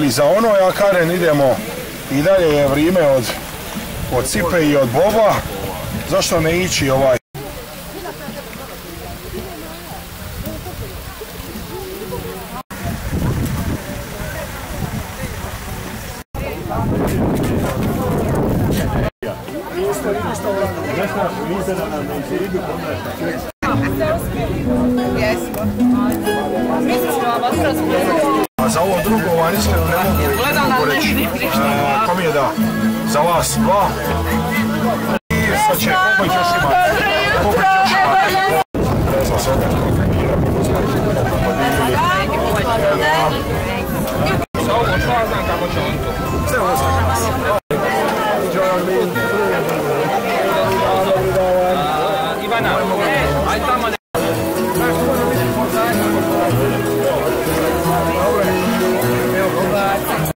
ili za ono, ja kažem idemo. I dalje je vrijeme od, od Cipe i od Boba, zašto ne ići ovaj? A za ovo drugo vam iskreno ne e, mogu, reći. Ko mi je da? Za vas dva. I sad će Kopić još imati. Kopić još imati. Za Sve ovo.